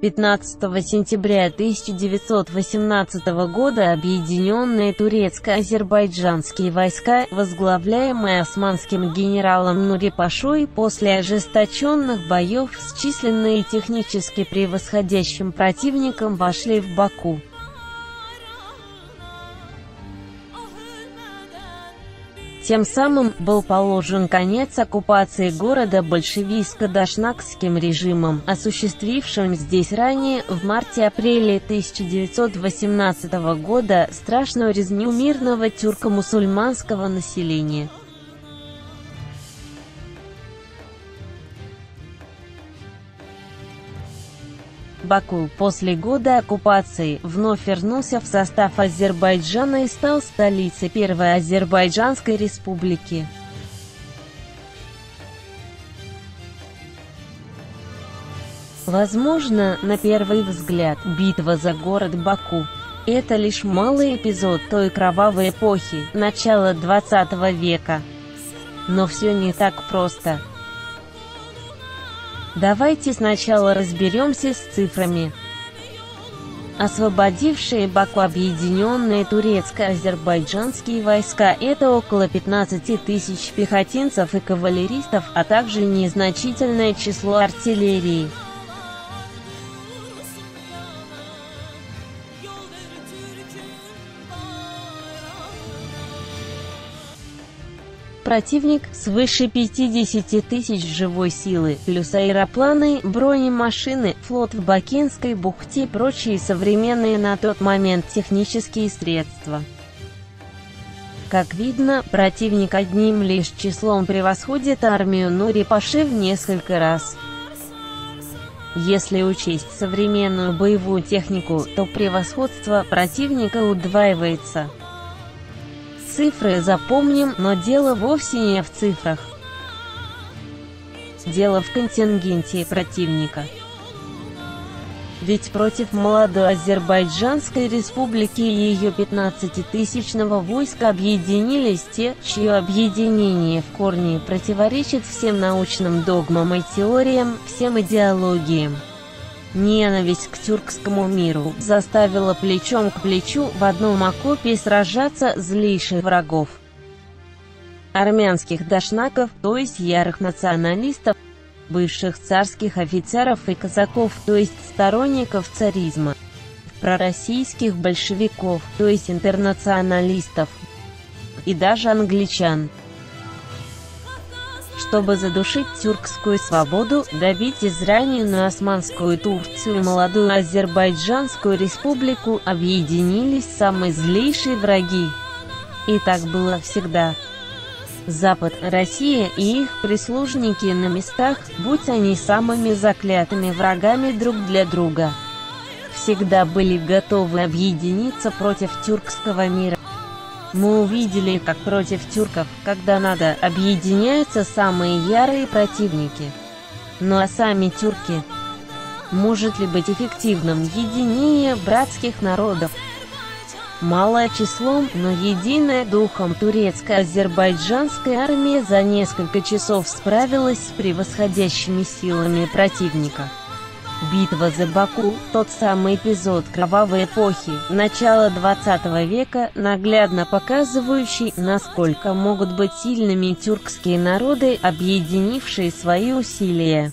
15 сентября 1918 года объединенные турецко-азербайджанские войска, возглавляемые османским генералом Нури Пашой, после ожесточенных боев с численно и технически превосходящим противником вошли в Баку. Тем самым был положен конец оккупации города большевистско-дашнакским режимом, осуществившим здесь ранее, в марте-апреле 1918 года, страшную резню мирного тюрко-мусульманского населения. Баку после года оккупации вновь вернулся в состав Азербайджана и стал столицей Первой Азербайджанской республики. Возможно, на первый взгляд, битва за город Баку – это лишь малый эпизод той кровавой эпохи, начала 20 века. Но все не так просто. Давайте сначала разберемся с цифрами. Освободившие Баку объединенные турецко-азербайджанские войска – это около 15 тысяч пехотинцев и кавалеристов, а также незначительное число артиллерии. Противник, свыше 50 тысяч живой силы, плюс аэропланы, бронемашины, флот в Бакинской бухте и прочие современные на тот момент технические средства. Как видно, противник одним лишь числом превосходит армию Нури-Паши в несколько раз. Если учесть современную боевую технику, то превосходство противника удваивается. Цифры запомним, но дело вовсе не в цифрах. Дело в контингенте противника. Ведь против молодой Азербайджанской республики и ее 15-тысячного войска объединились те, чье объединение в корне противоречит всем научным догмам и теориям, всем идеологиям. Ненависть к тюркскому миру заставила плечом к плечу в одном окопе сражаться злейших врагов. Армянских дашнаков, то есть ярых националистов, бывших царских офицеров и казаков, то есть сторонников царизма, пророссийских большевиков, то есть интернационалистов, и даже англичан чтобы задушить тюркскую свободу, добить израненную османскую Турцию и молодую Азербайджанскую республику, объединились самые злейшие враги. И так было всегда. Запад, Россия и их прислужники на местах, будь они самыми заклятыми врагами друг для друга, всегда были готовы объединиться против тюркского мира. Мы увидели, как против тюрков, когда надо, объединяются самые ярые противники. Ну а сами тюрки? Может ли быть эффективным единение братских народов? Малое числом, но единое духом турецкая азербайджанская армия за несколько часов справилась с превосходящими силами противника. Битва за Баку, тот самый эпизод кровавой эпохи, начала 20 века, наглядно показывающий, насколько могут быть сильными тюркские народы, объединившие свои усилия.